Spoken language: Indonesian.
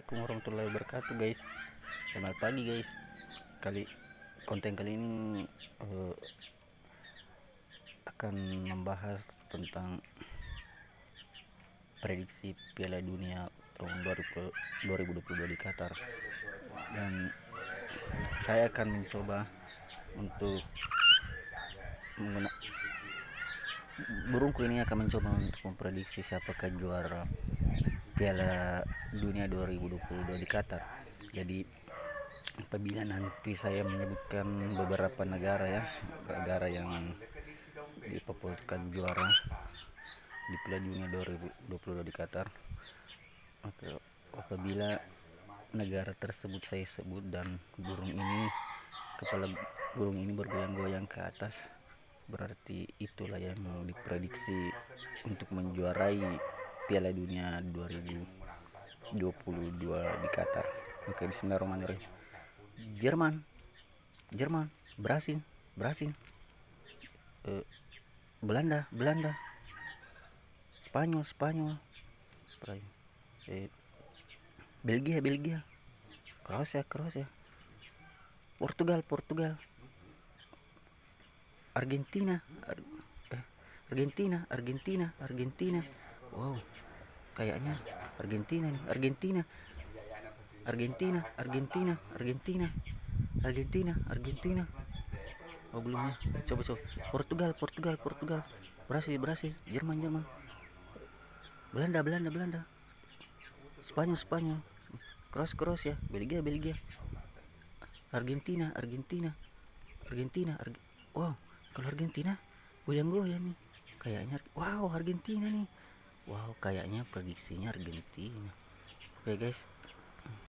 Assalamualaikum warahmatullahi wabarakatuh guys. Selamat pagi guys. Kali konten kali ini uh, akan membahas tentang prediksi Piala Dunia tahun 2022 di Qatar. Dan saya akan mencoba untuk menggunakan burungku ini akan mencoba untuk memprediksi siapakah juara Piala Dunia 2022 di Qatar. Jadi apabila nanti saya menyebutkan beberapa negara ya, negara yang dipaparkan juara di Piala Dunia 2022 di Qatar, maka apabila negara tersebut saya sebut dan burung ini kepala burung ini bergoyang-goyang ke atas berarti itulah yang diprediksi untuk menjuarai Piala Dunia 2022 di Qatar. Oke, bismillahirrahmanirrahim. Jerman, Jerman, Brasil, Brasil, uh, Belanda, Belanda, Spanyol, Spanyol, eh, Belgia, Belgia, Kroasia, Kroasia, Portugal, Portugal, Argentina, Ar eh, Argentina, Argentina, Argentina, wow kayaknya. Argentina nih Argentina. Argentina Argentina Argentina. Argentina Argentina. Oh belum ya. Coba coba. Portugal Portugal Portugal. Brasil Brasil. Jerman Jerman. Belanda Belanda Belanda. Spanyol Spanyol. Kroasia Kroasia Belgia Belgia. Argentina Argentina. Argentina Arg wow kalau Argentina goyang-goyang nih. Kayaknya wow Argentina nih wow kayaknya prediksinya Argentina. Oke okay, guys